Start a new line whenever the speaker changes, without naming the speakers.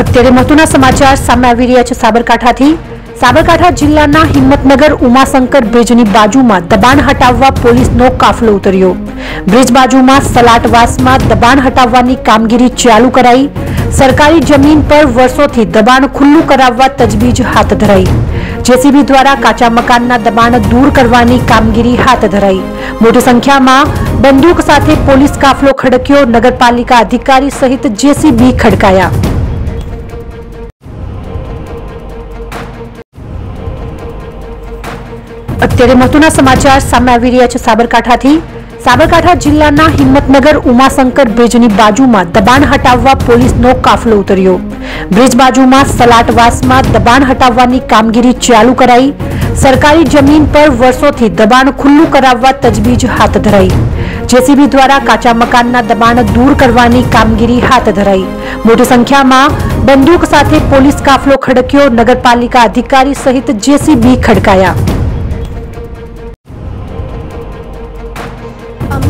અત્યારે મહત્વના સમાચાર સામે આવી રહ્યા છે સાબરકાંઠાથી. સાબરકાંઠા જિલ્લાના હિંમતનગર ઉમાશંકર બ્રિજની બાજુમાં દબાણ હટાવવા પોલીસનો કાફલો ઉતર્યો. બ્રિજ બાજુમાં સલાટવાસમાં દબાણ હટાવવાની કામગીરી ચાલુ કરાઈ. સરકારી જમીન પર વર્ષોથી દબાણ ખુલ્લું કરાવવા તજવીજ હાથ ધરાઈ. જેસીબી દ્વારા કાચા મકાનના દબાણ દૂર કરવાની કામગીરી હાથ ધરાઈ. મોટી સંખ્યામાં બંદૂક સાથે પોલીસ કાફલો ખડક્યો. નગરપાલિકા અધિકારી સહિત જેસીબી ખડકાયા. અત્યારે મહત્વના સમાચાર સામે આવી રહ્યા છે સાબરકાંઠાથી. સાબરકાંઠા જિલ્લાના હિંમતનગર ઉમાશંકર બ્રિજની બાજુમાં દબાણ હટાવવા પોલીસનો કાફલો ઉતર્યો. બ્રિજ બાજુમાં સલાટવાસમાં દબાણ હટાવવાની કામગીરી ચાલુ કરાઈ. સરકારી જમીન પર વર્ષોથી દબાણ ખુલ્લું કરાવવા તજવીજ હાથ ધરાઈ. જેસીબી દ્વારા કાચા મકાનના દબાણ દૂર કરવાની કામગીરી હાથ ધરાઈ. મોટી સંખ્યામાં બંદૂક સાથે પોલીસ કાફલો ખડક્યો. નગરપાલિકા અધિકારી સહિત જેસીબી ખડકાયા.